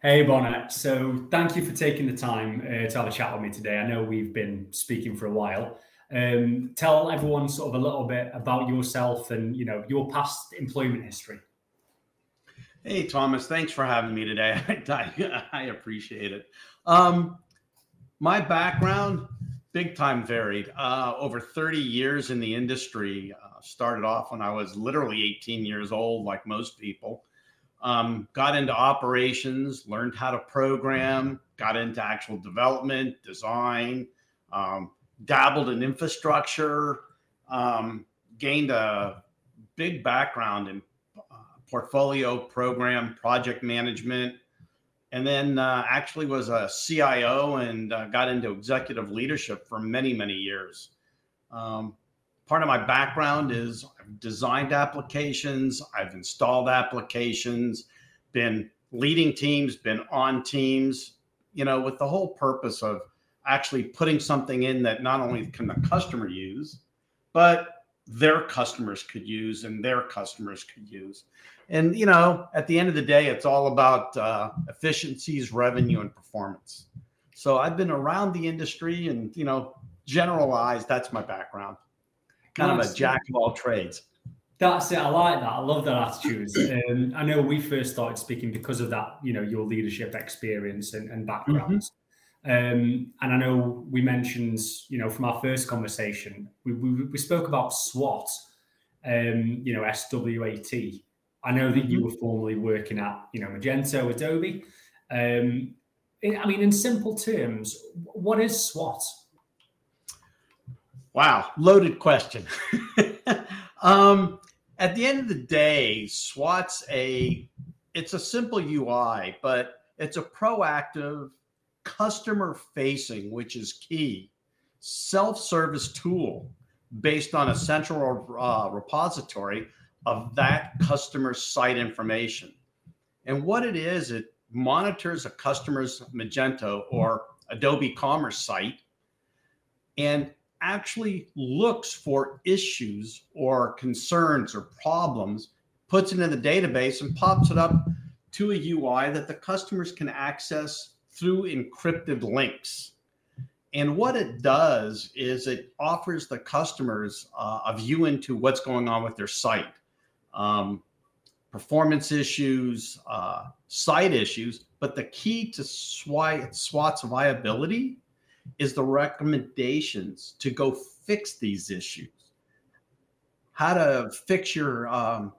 Hey, Barnet. So, thank you for taking the time uh, to have a chat with me today. I know we've been speaking for a while. Um, tell everyone sort of a little bit about yourself and you know your past employment history. Hey, Thomas. Thanks for having me today. I, I appreciate it. Um, my background, big time varied. Uh, over 30 years in the industry. Uh, started off when I was literally 18 years old, like most people. Um, got into operations, learned how to program, got into actual development, design, um, dabbled in infrastructure, um, gained a big background in uh, portfolio program project management, and then uh, actually was a CIO and uh, got into executive leadership for many, many years. Um, part of my background is I've designed applications, I've installed applications, been leading teams, been on teams, you know, with the whole purpose of actually putting something in that not only can the customer use, but their customers could use and their customers could use. And you know, at the end of the day, it's all about uh, efficiencies, revenue, and performance. So I've been around the industry, and you know, generalized. That's my background. Kind that's, of a jack of all trades. That's it. I like that. I love that attitude. Um, I know we first started speaking because of that. You know, your leadership experience and, and background. Mm-hmm. Um, and I know we mentioned, you know, from our first conversation, we, we, we spoke about SWAT, um, you know, SWAT. I know that you mm-hmm. were formerly working at, you know, Magento, Adobe. Um, I mean, in simple terms, what is SWAT? Wow, loaded question. um, at the end of the day, SWAT's a it's a simple UI, but it's a proactive customer facing, which is key, self service tool based on a central uh, repository of that customer site information. And what it is, it monitors a customer's Magento or Adobe Commerce site and actually looks for issues or concerns or problems, puts it in the database, and pops it up to a UI that the customers can access through encrypted links. And what it does is it offers the customers uh, a view into what's going on with their site, um, performance issues, uh, site issues. But the key to SWAT's viability is the recommendations to go fix these issues. How to fix your um,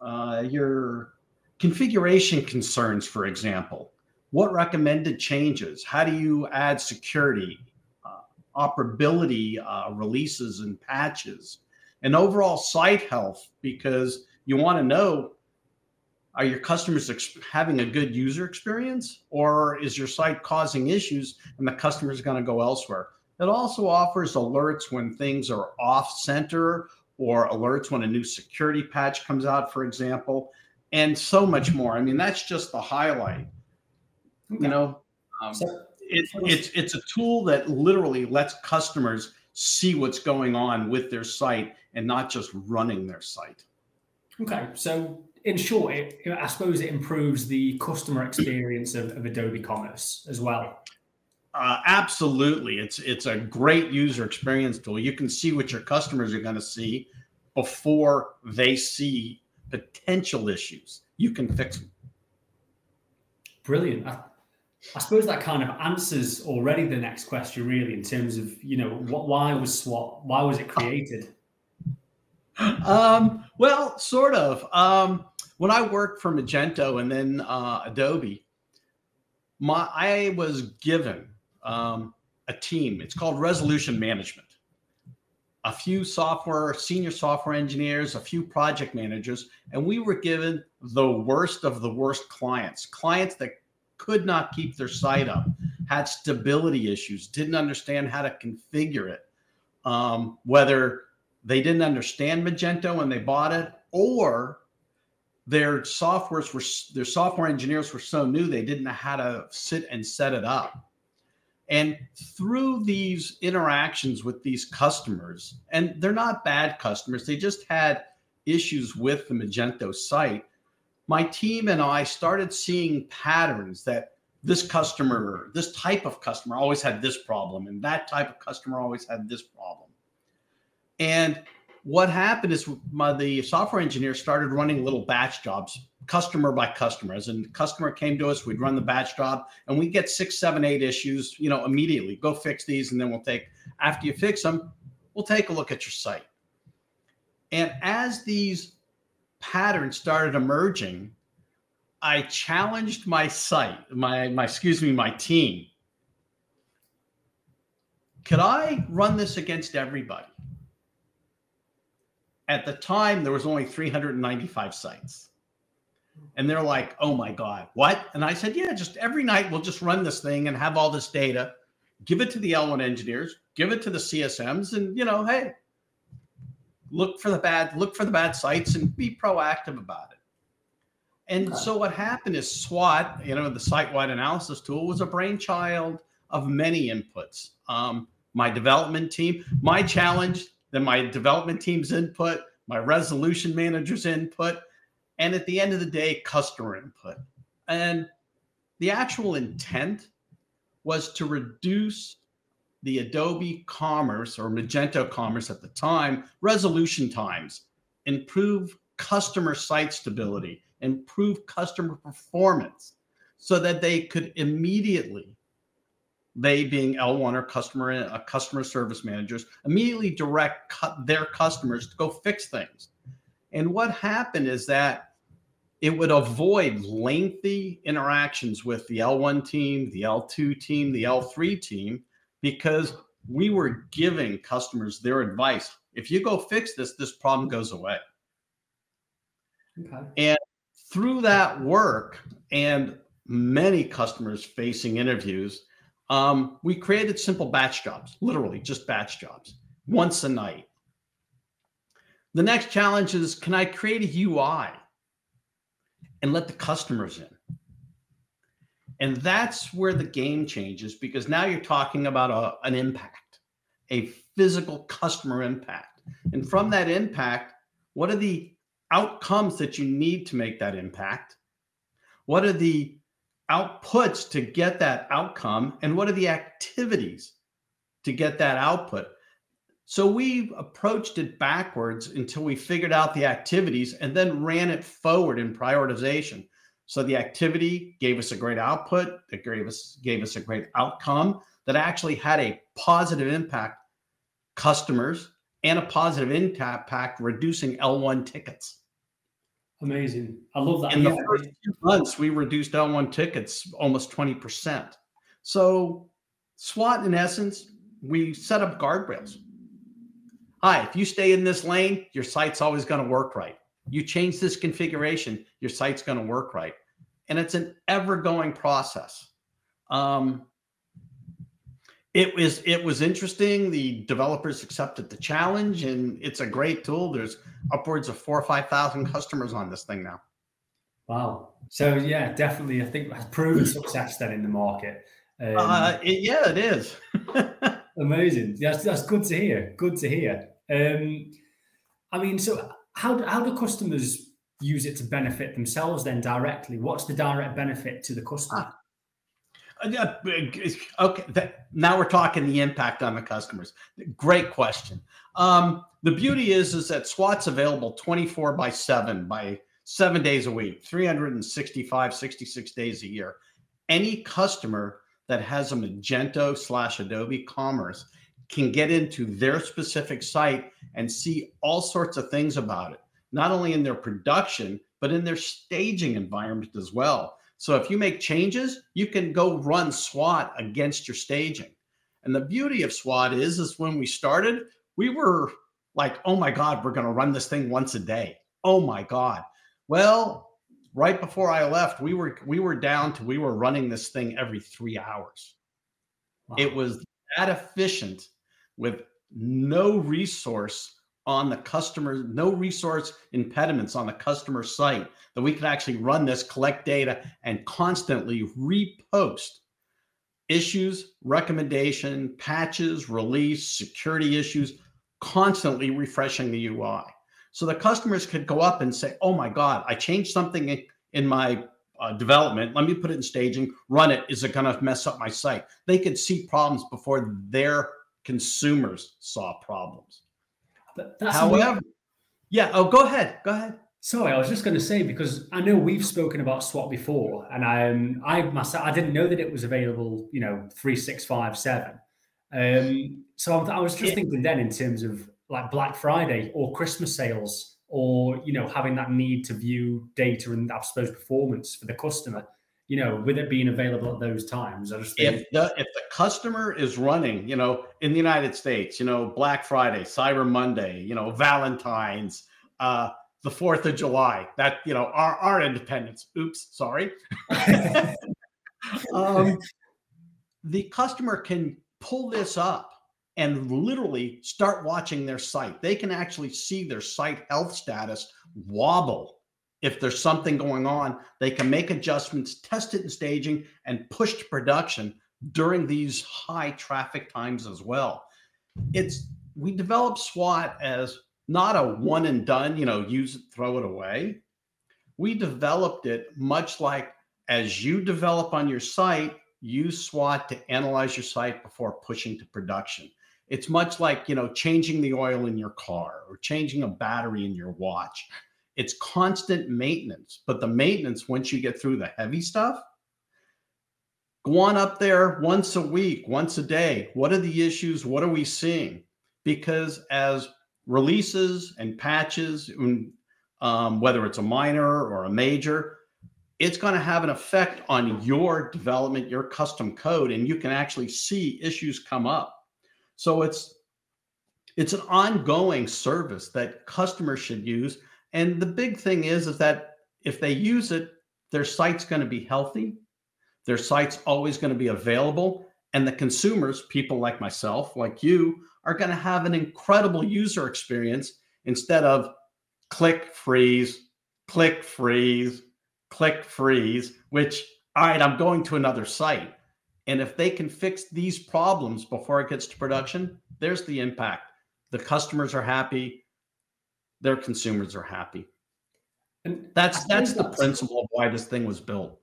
uh, your configuration concerns, for example what recommended changes? How do you add security, uh, operability uh, releases and patches, and overall site health? Because you want to know are your customers ex- having a good user experience or is your site causing issues and the customer is going to go elsewhere? It also offers alerts when things are off center or alerts when a new security patch comes out, for example, and so much more. I mean, that's just the highlight. Okay. You know, um, so, it, it's it's a tool that literally lets customers see what's going on with their site and not just running their site. Okay, so in short, it, I suppose it improves the customer experience of, of Adobe Commerce as well. Uh, absolutely, it's it's a great user experience tool. You can see what your customers are going to see before they see potential issues. You can fix them. Brilliant. I, I suppose that kind of answers already the next question, really, in terms of you know what why was SWAT why was it created? Um, well, sort of. Um, when I worked for Magento and then uh, Adobe, my I was given um, a team. It's called Resolution Management. A few software senior software engineers, a few project managers, and we were given the worst of the worst clients. Clients that could not keep their site up, had stability issues, didn't understand how to configure it, um, whether they didn't understand Magento when they bought it, or their softwares were their software engineers were so new they didn't know how to sit and set it up. And through these interactions with these customers, and they're not bad customers, they just had issues with the Magento site my team and I started seeing patterns that this customer, this type of customer always had this problem, and that type of customer always had this problem. And what happened is my, the software engineer started running little batch jobs, customer by customer. As a customer came to us, we'd run the batch job, and we get six, seven, eight issues, you know, immediately. Go fix these, and then we'll take. After you fix them, we'll take a look at your site. And as these patterns started emerging, I challenged my site, my my excuse me, my team. Could I run this against everybody? At the time, there was only 395 sites. And they're like, oh my God, what? And I said, yeah, just every night we'll just run this thing and have all this data, give it to the L1 engineers, give it to the CSMs, and you know, hey, look for the bad, look for the bad sites and be proactive about it. And so what happened is swat you know, the site-wide analysis tool was a brainchild of many inputs. Um, my development team, my challenge, then my development team's input, my resolution manager's input, and at the end of the day, customer input. And the actual intent was to reduce the Adobe Commerce or Magento Commerce at the time resolution times, improve customer site stability, improve customer performance so that they could immediately they being L1 or customer uh, customer service managers immediately direct their customers to go fix things. And what happened is that it would avoid lengthy interactions with the L1 team, the L2 team, the L3 team because we were giving customers their advice. If you go fix this, this problem goes away. Okay. And through that work and many customers facing interviews, um, we created simple batch jobs, literally just batch jobs, once a night. The next challenge is can I create a UI and let the customers in? And that's where the game changes because now you're talking about a, an impact, a physical customer impact. And from that impact, what are the outcomes that you need to make that impact? What are the outputs to get that outcome? And what are the activities to get that output? So we approached it backwards until we figured out the activities and then ran it forward in prioritization. So the activity gave us a great output, that gave us gave us a great outcome that actually had a positive impact customers and a positive impact reducing L1 tickets. Amazing. I love that. In the first few months, we reduced L1 tickets almost 20%. So SWAT, in essence, we set up guardrails. Hi, if you stay in this lane, your site's always going to work right. You change this configuration, your site's going to work right. And it's an ever going process. Um, it was it was interesting. The developers accepted the challenge, and it's a great tool. There's upwards of four or five thousand customers on this thing now. Wow. So yeah, definitely, I think has proven success then in the market. Um, uh, it, yeah, it is. amazing. That's that's good to hear. Good to hear. Um, I mean, so how how do customers use it to benefit themselves then directly? What's the direct benefit to the customer? Okay, that, now we're talking the impact on the customers. Great question. Um, the beauty is is that SWAT's available 24 by 7 by 7 days a week, 365 66 days a year. Any customer that has a Magento slash Adobe Commerce can get into their specific site and see all sorts of things about it, not only in their production, but in their staging environment as well. So if you make changes, you can go run SWAT against your staging. And the beauty of SWAT is, is when we started, we were like, oh my God, we're going to run this thing once a day. Oh my God. Well, right before I left, we were we were down to we were running this thing every three hours. Wow. It was that efficient with no resource on the customer, no resource impediments on the customer site that we could actually run this, collect data, and constantly repost issues, recommendation, patches, release, security issues, constantly refreshing the UI. So the customers could go up and say, oh my God, I changed something in my uh, development. Let me put it in staging, run it. Is it going to mess up my site? They could see problems before their consumers saw problems. However, yeah. Oh, go ahead. Go ahead. Sorry, I was just going to say because I know we've spoken about SWAT before, and I, um, I myself, I didn't know that it was available. You know, three, six, five, seven. Um, so I was just thinking then in terms of like Black Friday or Christmas sales, or you know, having that need to view data and I suppose performance for the customer. You know, with it being available at those times, I just think if the if the customer is running, you know, in the United States, you know, Black Friday, Cyber Monday, you know, Valentine's. Uh, the Fourth of July. That you know our our independence. Oops, sorry. um, the customer can pull this up and literally start watching their site. They can actually see their site health status wobble. If there's something going on, they can make adjustments, test it in staging, and push to production during these high traffic times as well. It's we develop SWAT as not a one and done, you know, use it, throw it away. We developed it much like as you develop on your site, use SWAT to analyze your site before pushing to production. It's much like, you know, changing the oil in your car or changing a battery in your watch. It's constant maintenance, but the maintenance, once you get through the heavy stuff, go on up there once a week, once a day. What are the issues? What are we seeing? Because as releases and patches, um, whether it's a minor or a major, it's going to have an effect on your development, your custom code, and you can actually see issues come up. So it's it's an ongoing service that customers should use. And the big thing is, is that if they use it, their site's going to be healthy, their site's always going to be available, and the consumers, people like myself, like you, are going to have an incredible user experience instead of click freeze, click freeze, click freeze, which, all right, I'm going to another site. And if they can fix these problems before it gets to production, there's the impact. The customers are happy, their consumers are happy. And that's that's the that's, principle of why this thing was built.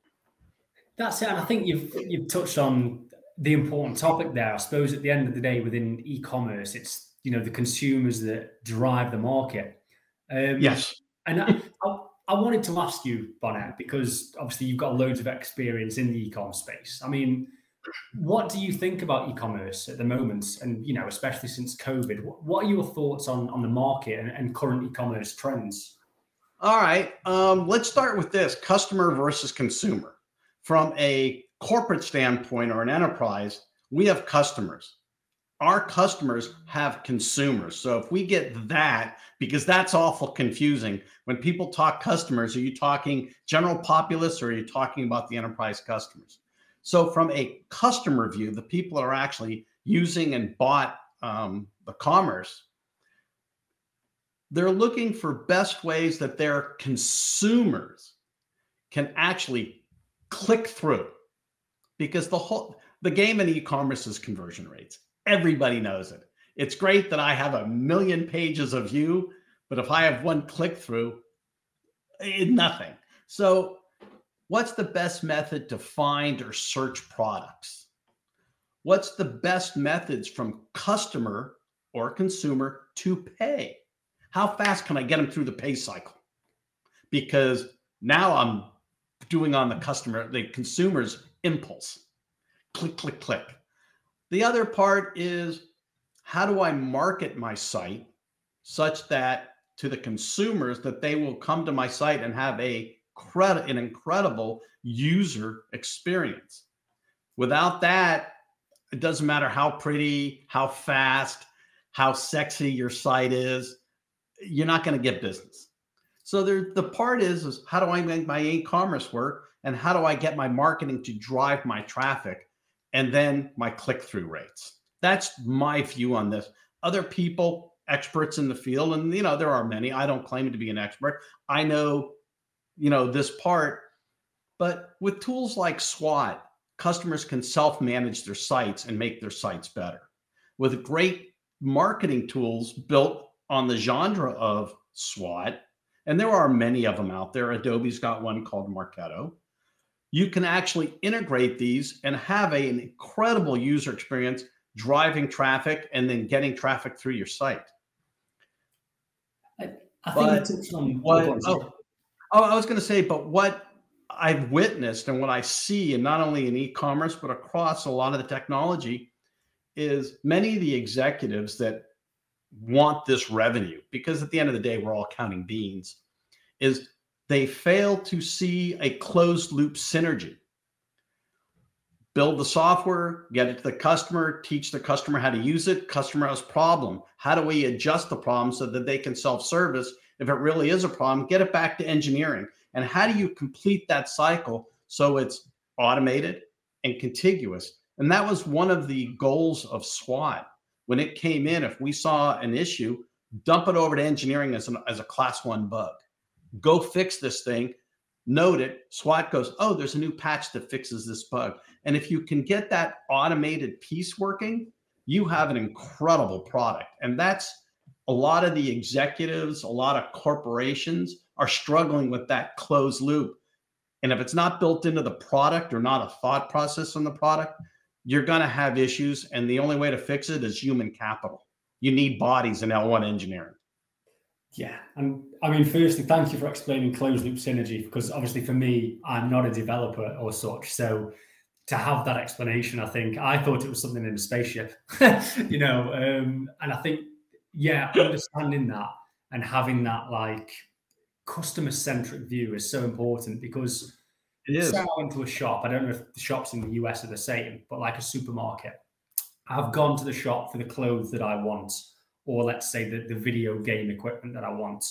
That's it. And I think you've you've touched on the important topic there. I suppose at the end of the day, within e-commerce, it's you know the consumers that drive the market. Um, yes. And I, I, I, wanted to ask you, Barnet, because obviously you've got loads of experience in the e-com space. I mean, what do you think about e-commerce at the moment, and you know, especially since COVID? What are your thoughts on on the market and, and current e-commerce trends? All right, um, let's start with this: customer versus consumer. From a corporate standpoint or an enterprise, we have customers. Our customers have consumers. So if we get that, because that's awful confusing. When people talk customers, are you talking general populace or are you talking about the enterprise customers? So from a customer view, the people are actually using and bought um, the commerce, they're looking for best ways that their consumers can actually click through because the whole the game in e-commerce is conversion rates. Everybody knows it. It's great that I have a million pages of you, but if I have one click through, it, nothing. So, what's the best method to find or search products? What's the best methods from customer or consumer to pay? How fast can I get them through the pay cycle? Because now I'm doing on the customer, the consumer's impulse. Click, click, click. The other part is how do I market my site such that to the consumers that they will come to my site and have a an incredible user experience. Without that, it doesn't matter how pretty, how fast, how sexy your site is, you're not going to get business. So there, the part is, is how do I make my e-commerce work? and how do I get my marketing to drive my traffic and then my click through rates. That's my view on this. Other people, experts in the field, and you know, there are many. I don't claim to be an expert. I know, you know, this part, but with tools like SWAT, customers can self manage their sites and make their sites better. With great marketing tools built on the genre of SWAT, and there are many of them out there. Adobe's got one called Marketo. You can actually integrate these and have a, an incredible user experience driving traffic and then getting traffic through your site. I, I think but, touched on what, oh, oh, I was going to say, but what I've witnessed and what I see, and not only in e-commerce but across a lot of the technology, is many of the executives that want this revenue because at the end of the day we're all counting beans is they fail to see a closed loop synergy. Build the software get it to the customer teach the customer how to use it customer has problem. How do we adjust the problem so that they can self-service if it really is a problem get it back to engineering and how do you complete that cycle so it's automated and contiguous and that was one of the goals of swat when it came in, if we saw an issue, dump it over to engineering as, an, as a class one bug. Go fix this thing, note it. SWAT goes, oh, there's a new patch that fixes this bug. And if you can get that automated piece working, you have an incredible product. And that's a lot of the executives, a lot of corporations are struggling with that closed loop. And if it's not built into the product or not a thought process on the product, you're going to have issues. And the only way to fix it is human capital. You need bodies in L1 engineering. Yeah. And I mean, firstly, thank you for explaining closed loop synergy because obviously for me, I'm not a developer or such. So to have that explanation, I think I thought it was something in a spaceship, you know. Um, and I think, yeah, understanding that and having that like customer centric view is so important because it is. I went to a shop. I don't know if the shops in the US are the same, but like a supermarket. I've gone to the shop for the clothes that I want, or let's say the, the video game equipment that I want.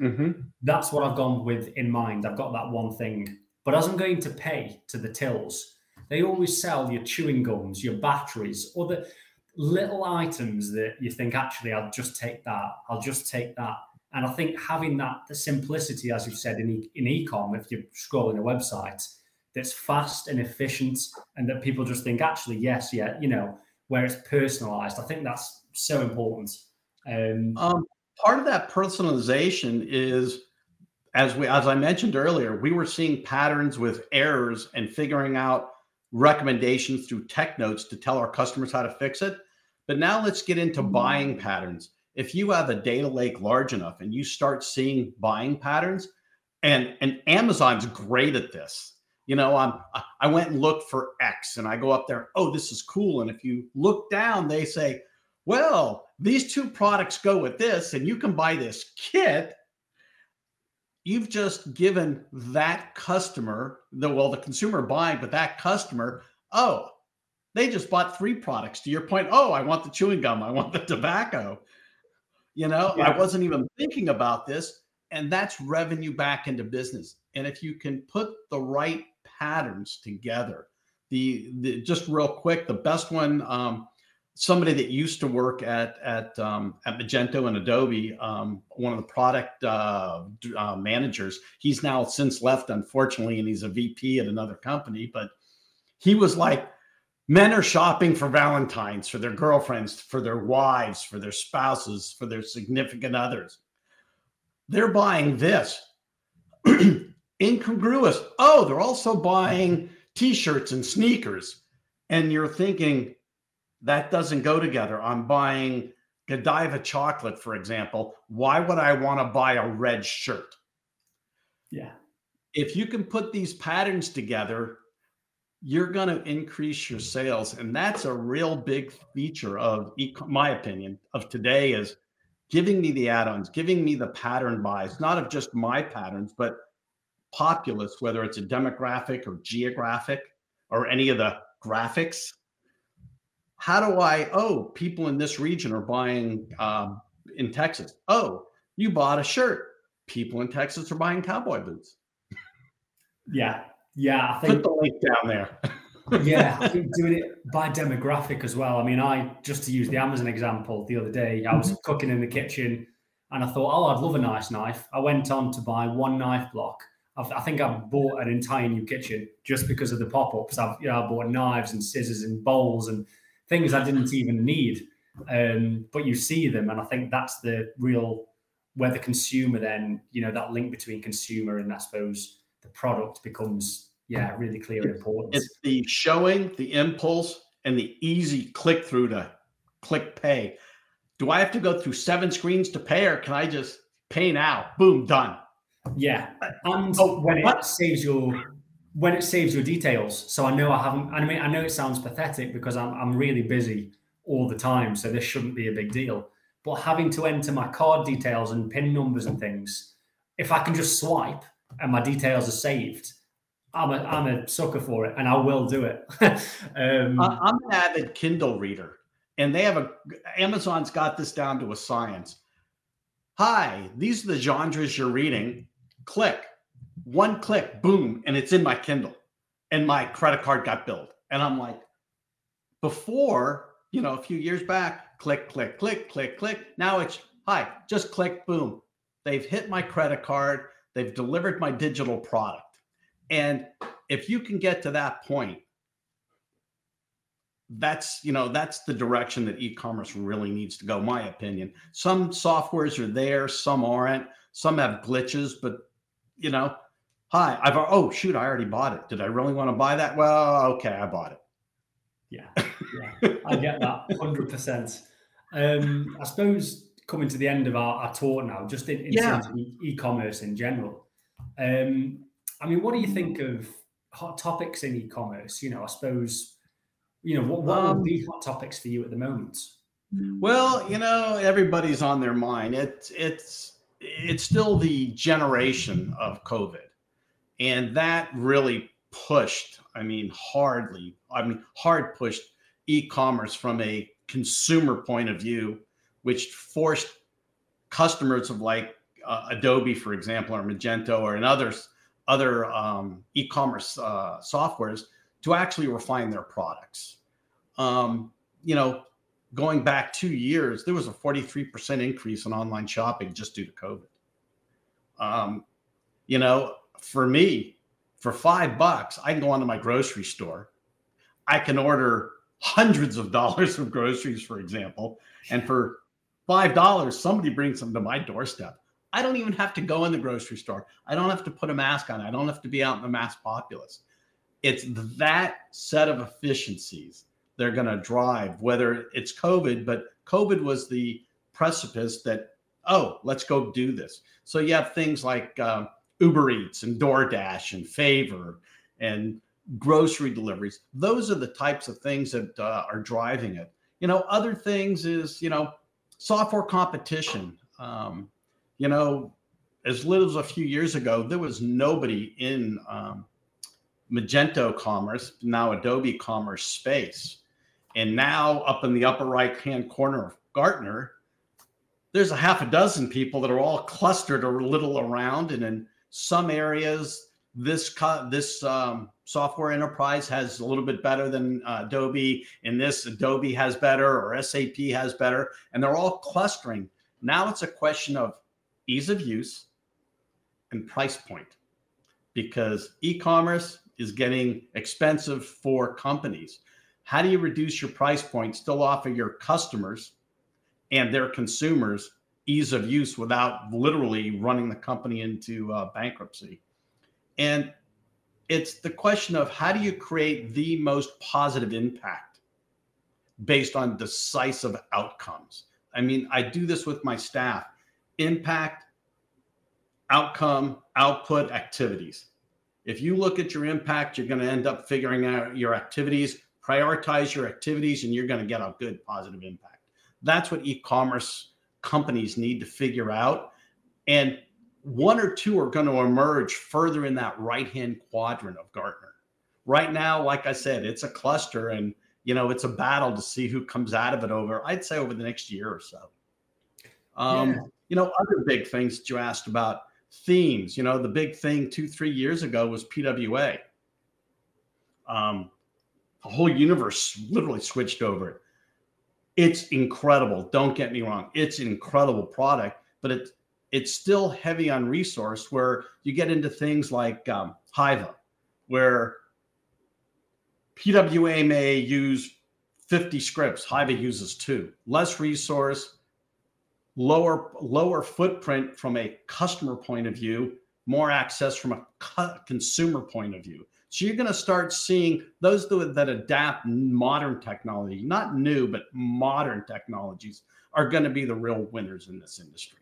Mm-hmm. That's what I've gone with in mind. I've got that one thing. But as I'm going to pay to the tills, they always sell your chewing gums, your batteries, or the little items that you think, actually, I'll just take that. I'll just take that. And I think having that the simplicity, as you've said in e- in ecom, if you're scrolling a website that's fast and efficient, and that people just think, actually, yes, yeah, you know, where it's personalized. I think that's so important. Um, um, part of that personalization is, as we as I mentioned earlier, we were seeing patterns with errors and figuring out recommendations through tech notes to tell our customers how to fix it. But now let's get into mm-hmm. buying patterns if you have a data lake large enough and you start seeing buying patterns, and and Amazon's great at this. You know, I'm I went and looked for X, and I go up there. Oh, this is cool. And if you look down, they say, well, these two products go with this, and you can buy this kit. You've just given that customer the well, the consumer buying, but that customer, oh, they just bought three products. To your point, oh, I want the chewing gum, I want the tobacco. You know, yeah. I wasn't even thinking about this. And that's revenue back into business. And if you can put the right patterns together, the, the just real quick, the best one, um, somebody that used to work at at um, at Magento and Adobe, um, one of the product uh, uh, managers. He's now since left, unfortunately, and he's a VP at another company. But he was like, men are shopping for Valentine's, for their girlfriends, for their wives, for their spouses, for their significant others. They're buying this. Incongruous. Oh, they're also buying t shirts and sneakers. And you're thinking, that doesn't go together. I'm buying Godiva chocolate, for example. Why would I want to buy a red shirt? Yeah. If you can put these patterns together, you're going to increase your sales and that's a real big feature of my opinion of today is giving me the add-ons giving me the pattern buys not of just my patterns but populace whether it's a demographic or geographic or any of the graphics how do i oh people in this region are buying um, in texas oh you bought a shirt people in texas are buying cowboy boots yeah yeah, I think put the link down there. yeah, I think doing it by demographic as well. I mean, I just to use the Amazon example, the other day I was mm-hmm. cooking in the kitchen and I thought, oh, I'd love a nice knife. I went on to buy one knife block. I've, i think I bought an entire new kitchen just because of the pop-ups. I've you know I bought knives and scissors and bowls and things I didn't even need. Um, but you see them, and I think that's the real where the consumer then, you know, that link between consumer and I suppose the product becomes, yeah, really clear and important. It's the showing, the impulse, and the easy click through to click pay. Do I have to go through seven screens to pay, or can I just pay now? Boom, done. Yeah, and oh, when it saves your when it saves your details. So I know I haven't. I mean, I know it sounds pathetic because I'm I'm really busy all the time, so this shouldn't be a big deal. But having to enter my card details and PIN numbers and things, if I can just swipe and my details are saved, I'm a I'm a sucker for it, and I will do it. um, I'm an avid Kindle reader, and they have a Amazon's got this down to a science. Hi, these are the genres you're reading. Click, one click, boom, and it's in my Kindle, and my credit card got billed, and I'm like, before you know, a few years back, click, click, click, click, click. Now it's hi, just click, boom. They've hit my credit card. They've delivered my digital product. And if you can get to that point, that's you know that's the direction that e-commerce really needs to go my opinion some softwares are there some aren't some have glitches but you know hi i've oh shoot i already bought it did i really want to buy that well okay i bought it yeah, yeah i get that 100% um i suppose coming to the end of our, our talk now just in, in yeah. terms of e-commerce in general um I mean, what do you think of hot topics in e-commerce? You know, I suppose, you know, what, what um, would be hot topics for you at the moment? Well, you know, everybody's on their mind. It's it's it's still the generation of COVID, and that really pushed. I mean, hardly. I mean, hard pushed e-commerce from a consumer point of view, which forced customers of like uh, Adobe, for example, or Magento, or in others other um, e-commerce uh, softwares to actually refine their products. Um, you know, going back two years, there was a 43% increase in online shopping just due to COVID. Um, you know, for me, for five bucks, I can go onto my grocery store. I can order hundreds of dollars of groceries, for example, and for five dollars, somebody brings them to my doorstep. I don't even have to go in the grocery store. I don't have to put a mask on. I don't have to be out in the mass populace. It's that set of efficiencies they're going to drive, whether it's COVID, but COVID was the precipice that, oh, let's go do this. So you have things like uh, Uber Eats and DoorDash and Favor and grocery deliveries. Those are the types of things that uh, are driving it. You know, other things is, you know, software competition. Um, you know, as little as a few years ago, there was nobody in um, Magento Commerce, now Adobe Commerce space. And now, up in the upper right hand corner of Gartner, there's a half a dozen people that are all clustered a little around. And in some areas, this this um, software enterprise has a little bit better than uh, Adobe. In this, Adobe has better or SAP has better. And they're all clustering. Now it's a question of ease of use and price point because e-commerce is getting expensive for companies. How do you reduce your price point, still offer your customers and their consumers ease of use without literally running the company into uh, bankruptcy? And it's the question of how do you create the most positive impact based on decisive outcomes? I mean, I do this with my staff impact, outcome, output, activities. If you look at your impact, you're going to end up figuring out your activities, prioritize your activities, and you're going to get a good positive impact. That's what e commerce companies need to figure out. And one or two are going to emerge further in that right hand quadrant of Gartner. Right now, like I said, it's a cluster and you know it's a battle to see who comes out of it over i'd say over the next year or so um, yeah you know, other big things that you asked about themes. You know, the big thing two, three years ago was PWA. Um, the whole universe literally switched over. It's incredible. Don't get me wrong. It's an incredible product, but it, it's still heavy on resource where you get into things like um, Hyvä, where PWA may use 50 scripts, Hyvä uses two. Less resource, lower lower footprint from a customer point of view, more access from a consumer point of view. So you're going to start seeing those that adapt modern technology, not new, but modern technologies, are going to be the real winners in this industry.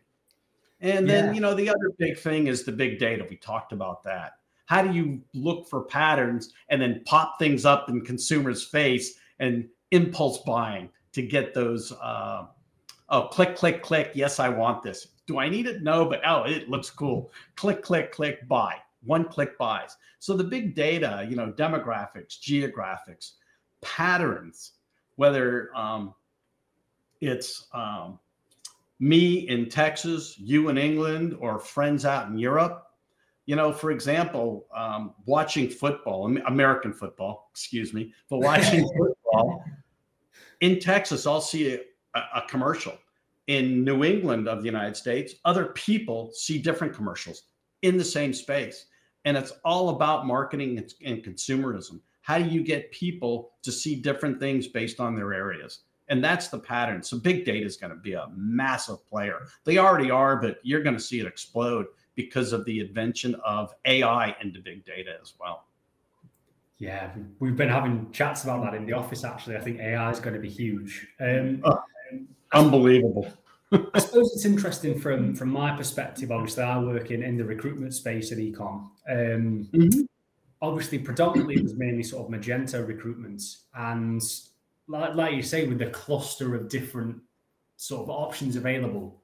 And then, yeah. you know, the other big thing is the big data. We talked about that. How do you look for patterns and then pop things up in consumers' face and impulse buying to get those? Uh, oh, click, click, click. Yes, I want this. Do I need it? No, but oh, it looks cool. Click, click, click, buy one click buys. So the big data, you know, demographics, geographics, patterns, whether um, it's um, me in Texas, you in England, or friends out in Europe. You know, for example, um, watching football, American football, excuse me, but watching football in Texas, I'll see a, a commercial. In New England of the United States, other people see different commercials in the same space. And it's all about marketing and consumerism. How do you get people to see different things based on their areas? And that's the pattern. So big data is going to be a massive player. They already are, but you're going to see it explode because of the invention of AI into big data as well. Yeah, we've been having chats about that in the office. Actually, I think AI is going to be huge. Um, oh, unbelievable. I suppose it's interesting from from my perspective. Obviously, I work in, in the recruitment space at ecom. Um, mm-hmm. Obviously, predominantly it was mainly sort of Magento recruitment, and like, like you say, with the cluster of different sort of options available,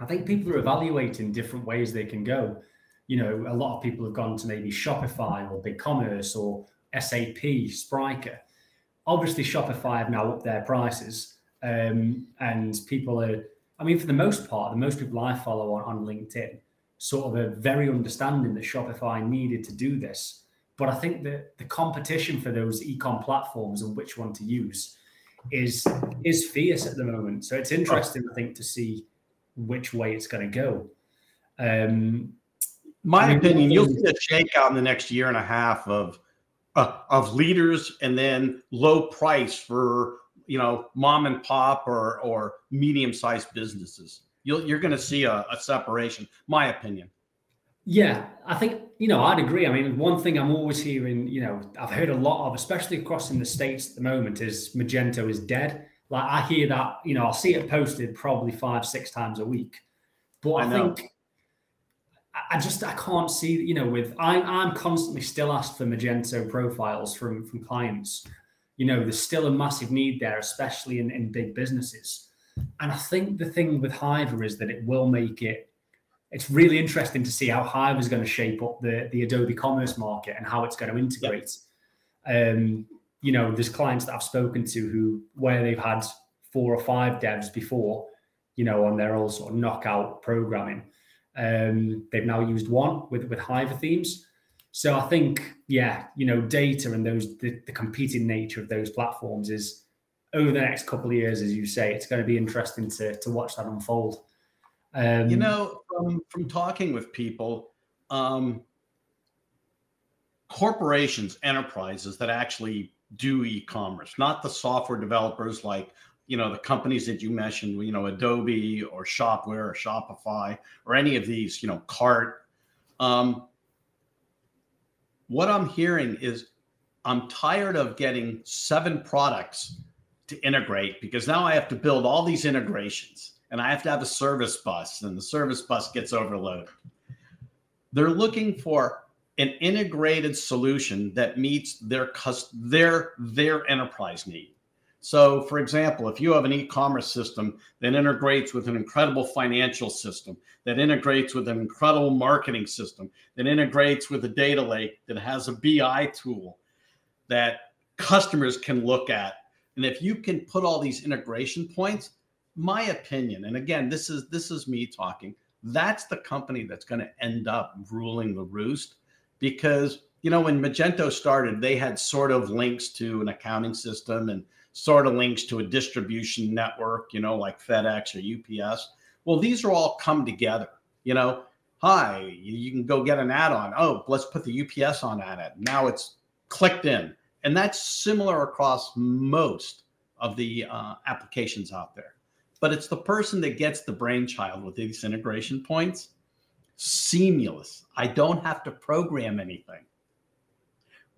I think people are evaluating different ways they can go. You know, a lot of people have gone to maybe Shopify or BigCommerce or SAP, Spryker. Obviously, Shopify have now upped their prices, um, and people are I mean, for the most part, the most people I follow on, on LinkedIn sort of a very understanding that Shopify needed to do this. But I think that the competition for those ecom platforms and which one to use is is fierce at the moment. So it's interesting, I think, to see which way it's going to go. Um, My I mean, opinion, you'll see a shakeout in the next year and a half of uh, of leaders and then low price for you know mom and pop or or medium sized businesses. You'll you're going to see a, a separation my opinion. Yeah i think you know i'd agree. I mean one thing i'm always hearing you know i've heard a lot of especially across in the states at the moment is magento is dead. Like i hear that you know i'll see it posted probably five six times a week. But i, I think I just I can't see you know with I'm I'm constantly still asked for Magento profiles from from clients you know, there's still a massive need there, especially in, in big businesses. And I think the thing with Hyvä is that it will make it. It's really interesting to see how Hyvä is going to shape up the the Adobe Commerce market and how it's going to integrate. Um, you know, there's clients that I've spoken to who where they've had four or five devs before, you know, on their old sort of knockout programming. Um, they've now used one with with Hyvä themes so I think, yeah, you know, data and those the, the competing nature of those platforms is over the next couple of years, as you say, it's going to be interesting to to watch that unfold. Um, you know, from from talking with people, um, corporations, enterprises that actually do e-commerce, not the software developers like you know the companies that you mentioned, you know, Adobe or Shopware or Shopify or any of these, you know, Cart. Um, what I'm hearing is I'm tired of getting seven products to integrate because now I have to build all these integrations and I have to have a service bus and the service bus gets overloaded. They're looking for an integrated solution that meets their their their enterprise need. So, for example, if you have an e commerce system that integrates with an incredible financial system, that integrates with an incredible marketing system, that integrates with a data lake, that has a BI tool that customers can look at, and if you can put all these integration points, my opinion, and again, this is this is me talking, that's the company that's going to end up ruling the roost because you know when Magento started, they had sort of links to an accounting system and sort of links to a distribution network, you know, like FedEx or UPS. Well, these are all come together, you know. Hi, you can go get an add-on. Oh, let's put the UPS on that. It now it's clicked in, and that's similar across most of the uh, applications out there. but it's the person that gets the brainchild with these integration points seamless. I don't have to program anything.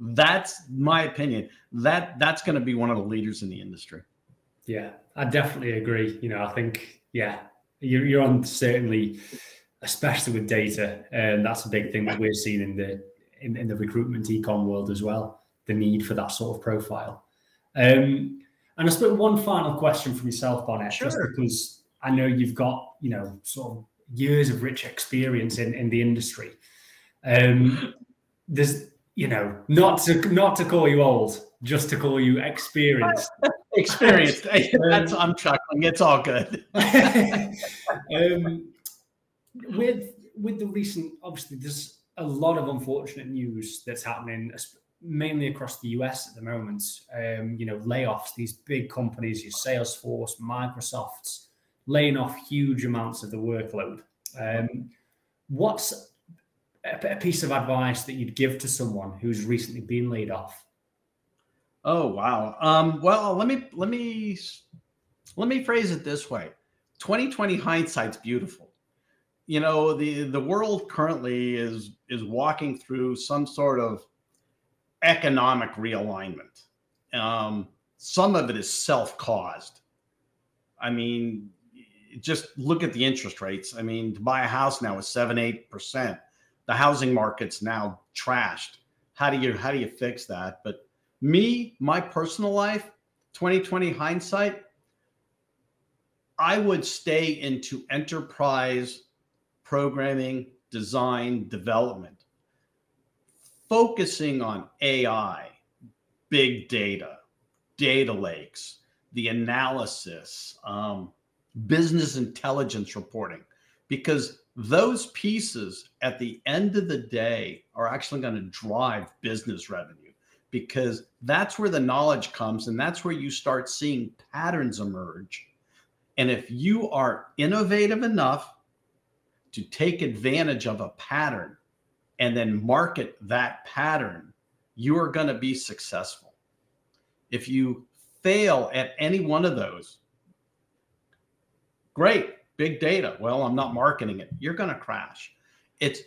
That's my opinion. That that's going to be one of the leaders in the industry. Yeah, I definitely agree. You know, I think yeah, you're, you're on certainly, especially with data, and that's a big thing that we're seeing in the in, in the recruitment ecom world as well. The need for that sort of profile. Um, and I suppose one final question from yourself, Barnet, sure. just because I know you've got you know sort of years of rich experience in, in the industry. Um, there's, you know, not to not to call you old, just to call you experienced. experienced. That's I'm chuckling. It's all good. um, with with the recent, obviously, there's a lot of unfortunate news that's happening, mainly across the US at the moment. Um, you know, layoffs. These big companies, your Salesforce, Microsoft's laying off huge amounts of the workload. Um, what's a, piece of advice that you'd give to someone who's recently been laid off? Oh wow. Um, well, let me let me let me phrase it this way: 2020 hindsight's beautiful. You know, the the world currently is is walking through some sort of economic realignment. Um, some of it is self-caused. I mean, just look at the interest rates. I mean, to buy a house now is seven, eight percent. The housing market's now trashed. How do you how do you fix that? But me, my personal life, 2020 hindsight, I would stay into enterprise programming, design, development, focusing on AI, big data, data lakes, the analysis, um, business intelligence reporting, because those pieces at the end of the day are actually going to drive business revenue because that's where the knowledge comes and that's where you start seeing patterns emerge. And if you are innovative enough to take advantage of a pattern and then market that pattern, you are going to be successful. If you fail at any one of those, Great, big data. Well, I'm not marketing it. You're going to crash. It's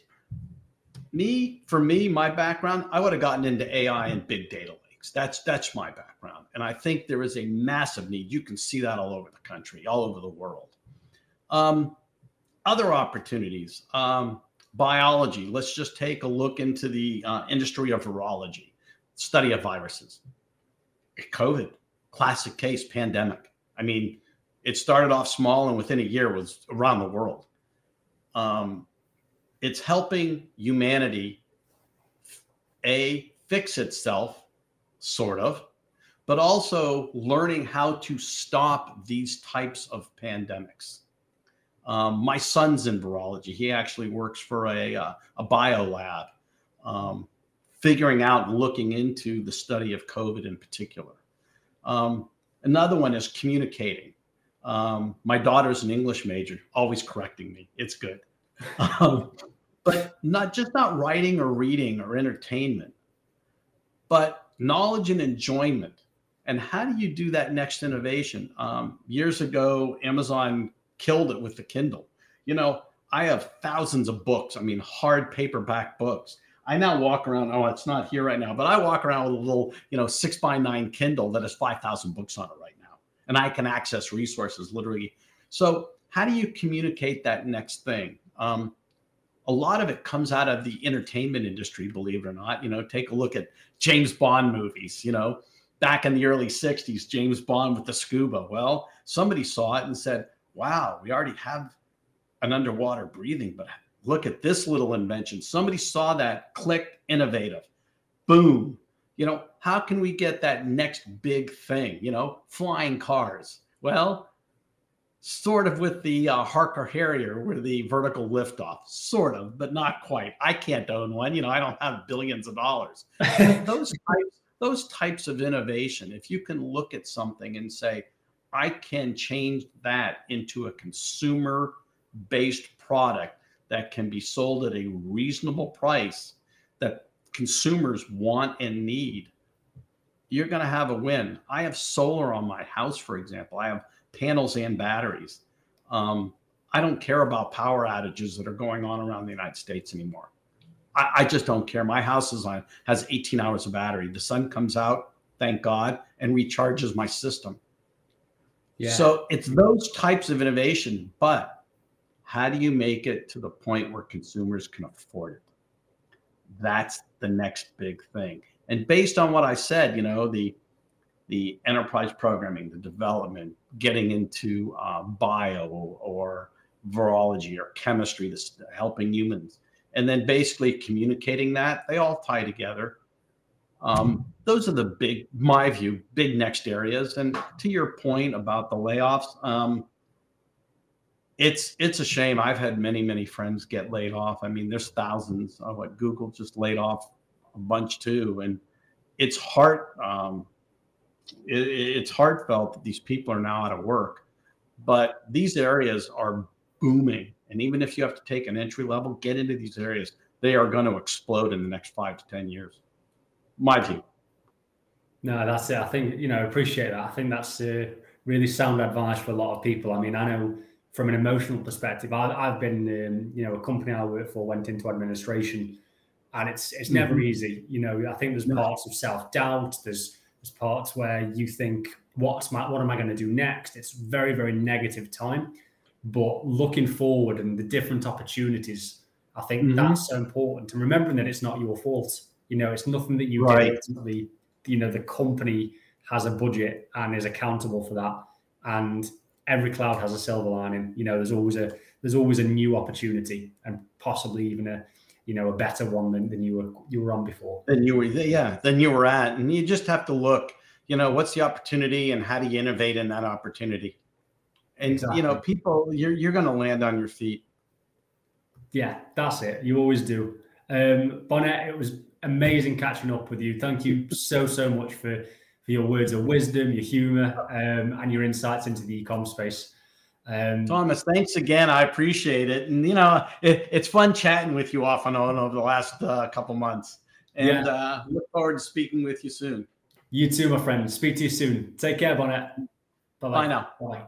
me, for me, my background, I would have gotten into AI and big data lakes. That's that's my background. And I think there is a massive need. You can see that all over the country, all over the world. Um, other opportunities, um, biology. Let's just take a look into the uh, industry of virology, study of viruses. COVID, classic case, pandemic. I mean, it started off small and within a year was around the world. Um, it's helping humanity a fix itself, sort of, but also learning how to stop these types of pandemics. Um, my son's in virology. He actually works for a, uh, a bio lab, um, figuring out and looking into the study of COVID in particular. Um, another one is communicating. Um, my daughter's an English major, always correcting me. It's good. Um, but not just not writing or reading or entertainment, but knowledge and enjoyment. And how do you do that next innovation? Um, years ago, Amazon killed it with the Kindle. You know, I have thousands of books. I mean, hard paperback books. I now walk around. Oh, it's not here right now, but I walk around with a little, you know, six by nine Kindle that has five thousand books on it right and I can access resources literally. So, how do you communicate that next thing? Um, a lot of it comes out of the entertainment industry, believe it or not. You know, take a look at James Bond movies. You know, back in the early 60s, James Bond with the scuba. Well, somebody saw it and said, wow, we already have an underwater breathing, but look at this little invention. Somebody saw that, click, innovative. Boom you know, how can we get that next big thing? You know, flying cars. Well, sort of with the uh, Hawker Harrier, where the vertical liftoff, sort of, but not quite. I can't own one. You know, I don't have billions of dollars. those types, those types of innovation, if you can look at something and say, I can change that into a consumer-based product that can be sold at a reasonable price that consumers want and need, you're going to have a win. I have solar on my house, for example. I have panels and batteries. Um, I don't care about power outages that are going on around the United States anymore. I, I just don't care. My house is on has 18 hours of battery. The sun comes out, thank God, and recharges my system. Yeah. So it's those types of innovation, but how do you make it to the point where consumers can afford it? That's the next big thing. And based on what I said, you know, the the enterprise programming, the development, getting into uh, bio or virology or chemistry, this helping humans, and then basically communicating that, they all tie together. Um, those are the big, my view, big next areas. And to your point about the layoffs, um, it's it's a shame. I've had many many friends get laid off. I mean, there's thousands. Of what Google just laid off a bunch too, and it's heart um, it, it's heartfelt that these people are now out of work. But these areas are booming, and even if you have to take an entry level, get into these areas, they are going to explode in the next five to ten years. My view. No, that's it. I think you know appreciate that. I think that's uh, really sound advice for a lot of people. I mean, I know from an emotional perspective, I, have been um, you know a company I work for went into administration, and it's it's never mm-hmm. easy. You know, I think there's no. parts of self doubt. There's there's parts where you think, what's my what am I going to do next? It's very very negative time, but looking forward and the different opportunities, I think mm-hmm. that's so important. And remembering that it's not your fault. You know, it's nothing that you right. did ultimately you know the company has a budget and is accountable for that and every cloud has a silver lining you know there's always a there's always a new opportunity and possibly even a you know a better one than, than you were you were on before than you were yeah than you were at and you just have to look you know what's the opportunity and how do you innovate in that opportunity and exactly. you know people you're you're going to land on your feet yeah that's it you always do um Barnet it was amazing catching up with you. Thank you so so much for for your words of wisdom, your humor, um, and your insights into the ecom space. Um, Thomas, thanks again. I appreciate it, and you know it, it's fun chatting with you off and on over the last uh, couple months. And yeah. uh, look forward to speaking with you soon. You too, my friend. Speak to you soon. Take care, Barnet. Bye-bye. Bye now. Bye.